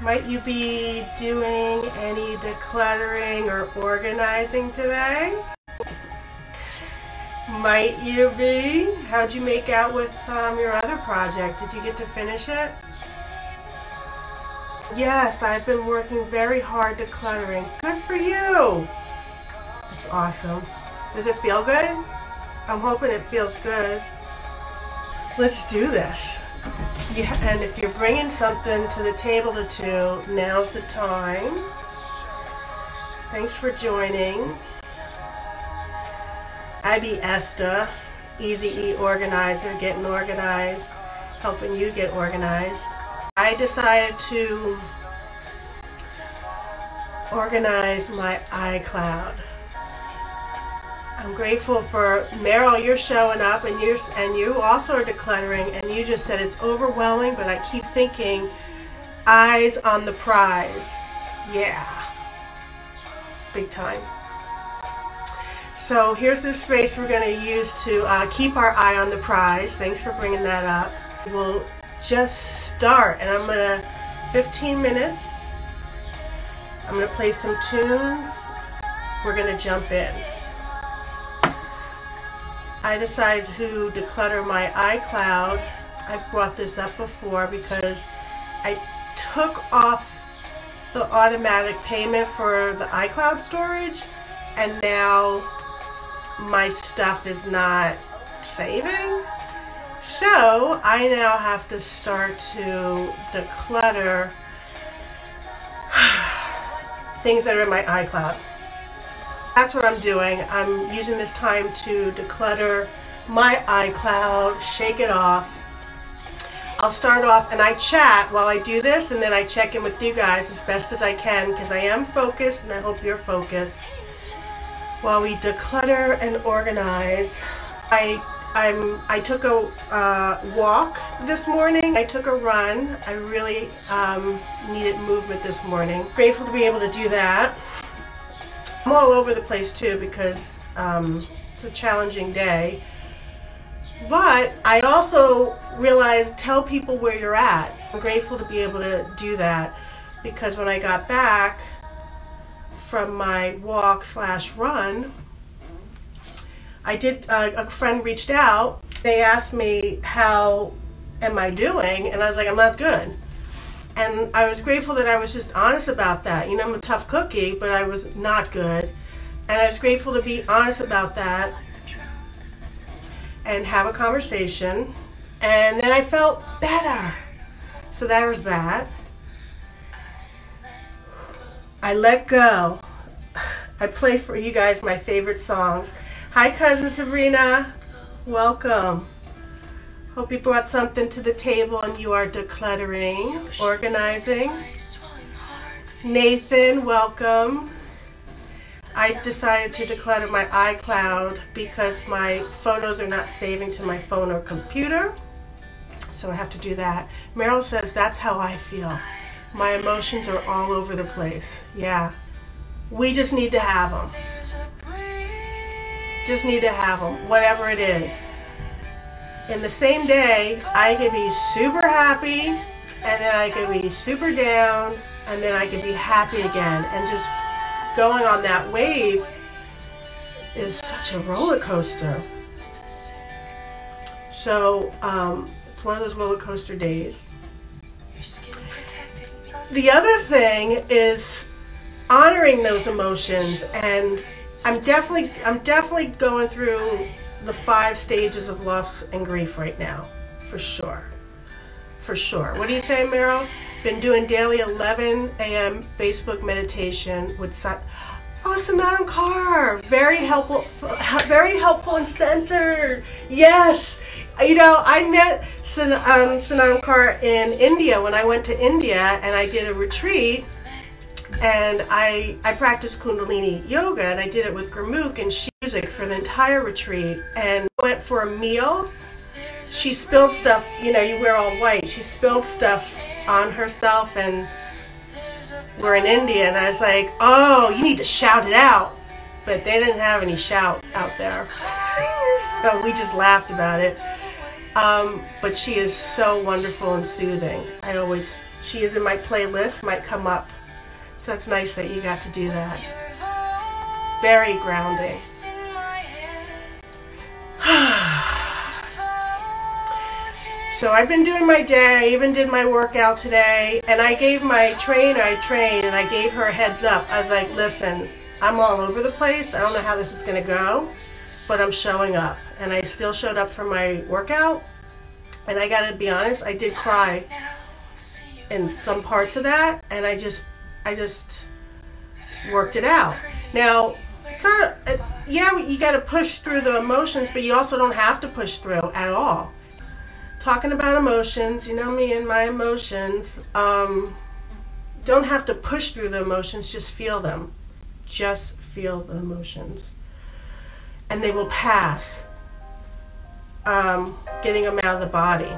Might you be doing any decluttering or organizing today? Might you be? How'd you make out with um, your other project? Did you get to finish it? Yes, I've been working very hard decluttering. Good for you! It's awesome. Does it feel good? I'm hoping it feels good. Let's do this. And if you're bringing something to the table to two, now's the time. Thanks for joining. Abby Esther, Easy E Organizer, getting organized, helping you get organized. I decided to organize my iCloud. I'm grateful for Meryl. You're showing up, and you and you also are decluttering. And you just said it's overwhelming, but I keep thinking, eyes on the prize. Yeah, big time. So here's the space we're going to use to uh, keep our eye on the prize. Thanks for bringing that up. We'll just start, and I'm going to 15 minutes. I'm going to play some tunes. We're going to jump in. I decided to declutter my iCloud. I've brought this up before because I took off the automatic payment for the iCloud storage and now my stuff is not saving. So I now have to start to declutter things that are in my iCloud that's what I'm doing. I'm using this time to declutter my iCloud, shake it off. I'll start off and I chat while I do this and then I check in with you guys as best as I can because I am focused and I hope you're focused. While we declutter and organize, I I'm I took a uh, walk this morning. I took a run. I really um, needed movement this morning. Grateful to be able to do that. I'm all over the place too because um, it's a challenging day. But I also realized tell people where you're at. I'm grateful to be able to do that because when I got back from my walk slash run, I did, uh, a friend reached out. They asked me, how am I doing? And I was like, I'm not good. And I was grateful that I was just honest about that. You know, I'm a tough cookie, but I was not good. And I was grateful to be honest about that and have a conversation. And then I felt better. So there was that. I let go. I play for you guys my favorite songs. Hi, cousin Sabrina. Welcome. Hope you brought something to the table and you are decluttering, organizing. Nathan, welcome. I decided to declutter my iCloud because my photos are not saving to my phone or computer. So I have to do that. Meryl says, that's how I feel. My emotions are all over the place. Yeah. We just need to have them. Just need to have them, whatever it is in the same day, I can be super happy, and then I can be super down, and then I can be happy again. And just going on that wave is such a roller coaster. So um, it's one of those roller coaster days. The other thing is honoring those emotions and I'm definitely I'm definitely going through the five stages of loss and grief right now, for sure. For sure. What do you say, Meryl? Been doing daily 11 a.m. Facebook meditation with Sat. Oh, Snatam Kaur, very helpful, very helpful and centered. Yes, you know, I met San, um, Snatam Kaur in India when I went to India and I did a retreat and I, I practiced Kundalini yoga and I did it with Gurmukh and music for the entire retreat and went for a meal. She spilled stuff, you know, you wear all white. She spilled stuff on herself and we're in India and I was like, oh, you need to shout it out. But they didn't have any shout out there. so we just laughed about it. Um, but she is so wonderful and soothing. I always she is in my playlist, might come up. So it's nice that you got to do that. Very grounding. So I've been doing my day, I even did my workout today, and I gave my trainer, I trained, and I gave her a heads up. I was like, listen, I'm all over the place. I don't know how this is to go, but I'm showing up. And I still showed up for my workout. And I got to be honest, I did cry in some parts of that, and I just, I just worked it out. Now, it's not, a, yeah, you got to push through the emotions, but you also don't have to push through at all talking about emotions, you know me and my emotions. Um, don't have to push through the emotions, just feel them. Just feel the emotions. And they will pass. Um, getting them out of the body.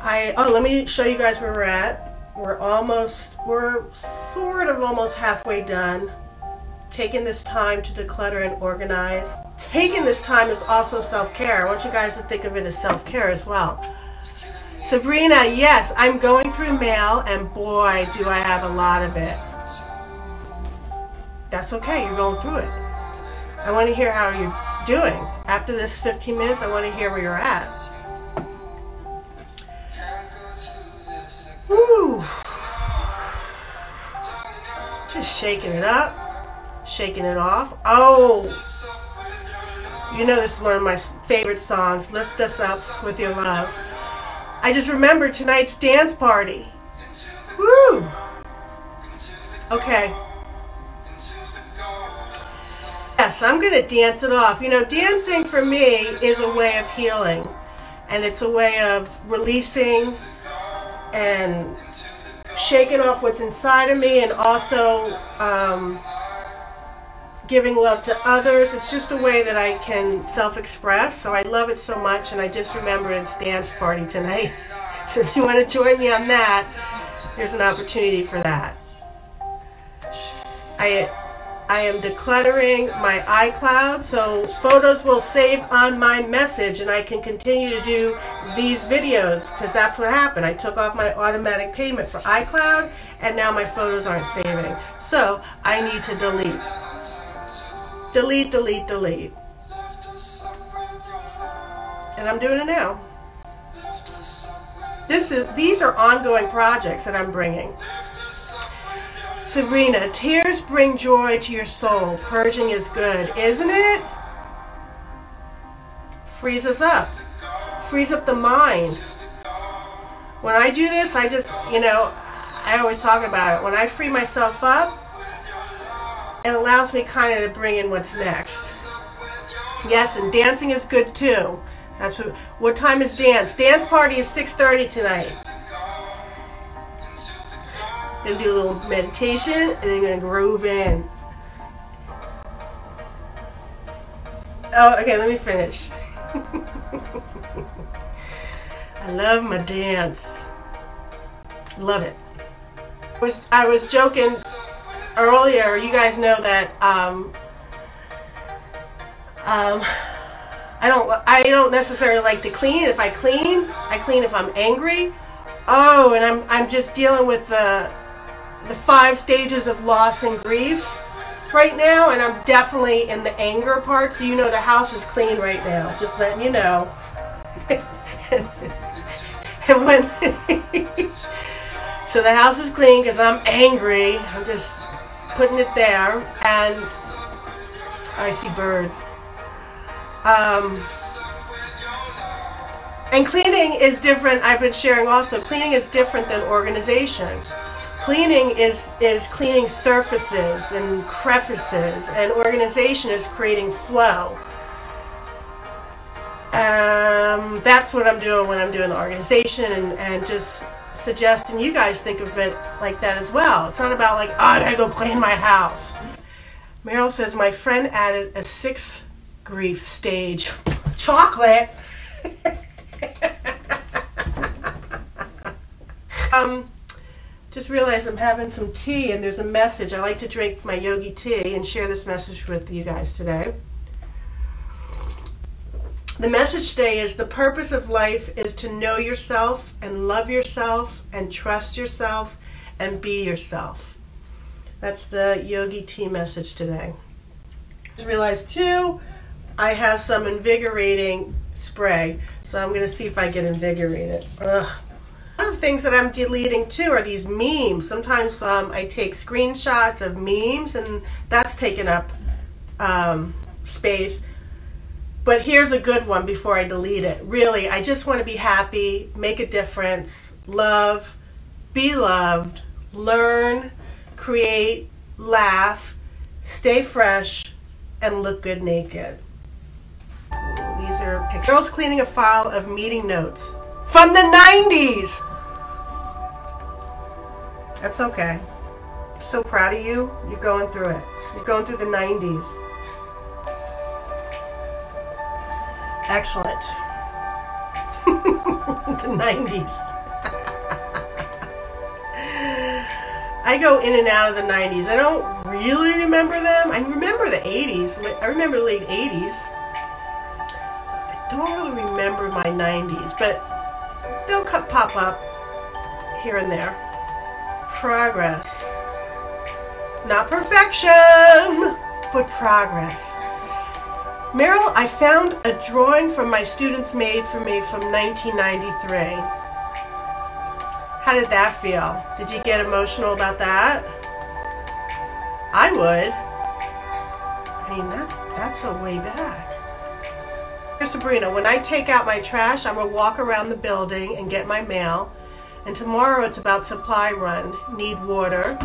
I oh let me show you guys where we're at. We're almost we're sort of almost halfway done. Taking this time to declutter and organize taking this time is also self-care. I want you guys to think of it as self-care as well. Sabrina, yes, I'm going through mail and boy, do I have a lot of it. That's okay, you're going through it. I want to hear how you're doing. After this 15 minutes, I want to hear where you're at. Woo! Just shaking it up, shaking it off. Oh! You know this is one of my favorite songs, Lift Us Up With Your Love. I just remember tonight's dance party. Woo! Okay. Yes, I'm going to dance it off. You know, dancing for me is a way of healing. And it's a way of releasing and shaking off what's inside of me and also um, giving love to others. It's just a way that I can self-express. So I love it so much, and I just remember it's dance party tonight. so if you want to join me on that, there's an opportunity for that. I I am decluttering my iCloud, so photos will save on my message, and I can continue to do these videos because that's what happened. I took off my automatic payment for iCloud, and now my photos aren't saving. So I need to delete. Delete, delete, delete. And I'm doing it now. This is, these are ongoing projects that I'm bringing. Sabrina, tears bring joy to your soul. Purging is good, isn't it? Frees us up. Frees up the mind. When I do this, I just, you know, I always talk about it. When I free myself up, it allows me kind of to bring in what's next. Yes, and dancing is good too. That's what. What time is dance? Dance party is 6:30 tonight. Gonna do a little meditation and then gonna groove in. Oh, okay. Let me finish. I love my dance. Love it. I was I was joking earlier, you guys know that um, um, I don't I don't necessarily like to clean. If I clean, I clean if I'm angry. Oh, and I'm I'm just dealing with the the five stages of loss and grief right now, and I'm definitely in the anger part. So you know the house is clean right now. Just letting you know. and when so the house is clean because I'm angry. I'm just putting it there, and I see birds. Um, and cleaning is different. I've been sharing also. Cleaning is different than organization. Cleaning is is cleaning surfaces and crevices, and organization is creating flow. Um, that's what I'm doing when I'm doing the organization and, and just suggesting you guys think of it like that as well. It's not about like, oh, I gotta go clean my house. Meryl says, my friend added a sixth grief stage. Chocolate! um, just realized I'm having some tea and there's a message. I like to drink my yogi tea and share this message with you guys today. The message today is the purpose of life is to know yourself and love yourself and trust yourself and be yourself. That's the Yogi Tea message today. I realized too, I have some invigorating spray, so I'm going to see if I get invigorated. Ugh. One of the things that I'm deleting too are these memes. Sometimes um, I take screenshots of memes and that's taken up um, space. But here's a good one before I delete it. Really, I just want to be happy, make a difference, love, be loved, learn, create, laugh, stay fresh, and look good naked. These are pictures. Girls cleaning a file of meeting notes from the 90s. That's okay. I'm so proud of you. You're going through it. You're going through the 90s. Excellent. the 90s. I go in and out of the 90s. I don't really remember them. I remember the 80s. I remember late 80s. I don't really remember my 90s, but they'll pop up here and there. Progress. Not perfection, but progress. Meryl, I found a drawing from my students made for me from 1993. How did that feel? Did you get emotional about that? I would. I mean, that's that's a way back. Sabrina, when I take out my trash, I will walk around the building and get my mail. And tomorrow it's about supply run. Need water.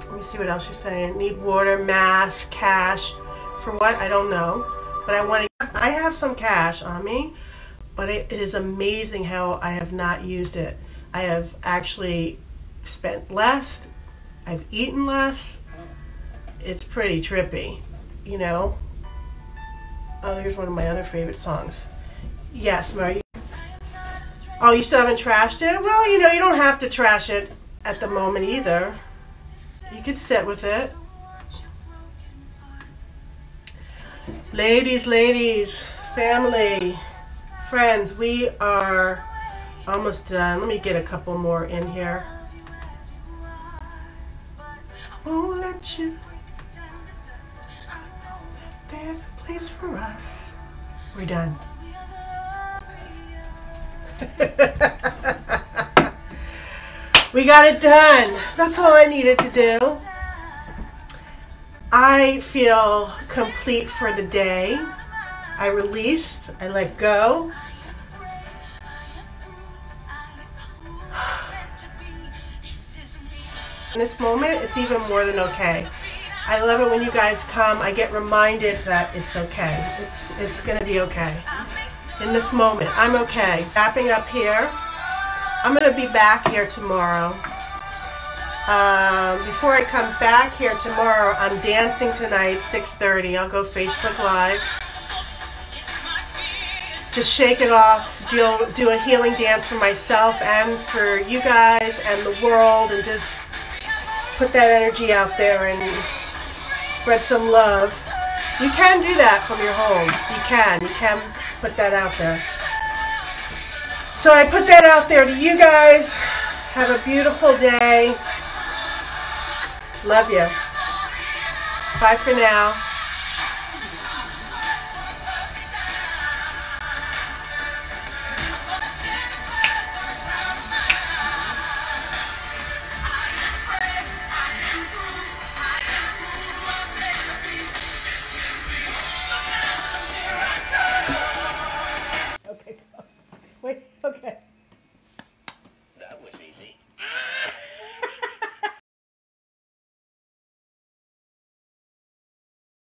Let me see what else you're saying. Need water, mask, cash. For what? I don't know. But I want to, I have some cash on me, but it, it is amazing how I have not used it. I have actually spent less, I've eaten less. It's pretty trippy, you know. Oh, here's one of my other favorite songs. Yes, Mary. Oh, you still haven't trashed it? Well, you know, you don't have to trash it at the moment either. You could sit with it. Ladies, ladies, family, friends, we are almost done. Let me get a couple more in here. Won't let you. There's a place for us. We're done. we got it done. That's all I needed to do. I feel complete for the day. I released, I let go. In this moment, it's even more than okay. I love it when you guys come. I get reminded that it's okay. It's, it's to be okay. In this moment, I'm okay. Wrapping up here. I'm to be back here tomorrow. Um, before I come back here tomorrow, I'm dancing tonight, 6.30. I'll go Facebook Live. Just shake it off, do, do a healing dance for myself and for you guys and the world and just put that energy out there and spread some love. You can do that from your home. You can. You can put that out there. So I put that out there to you guys. Have a beautiful day. Love you. Bye for now.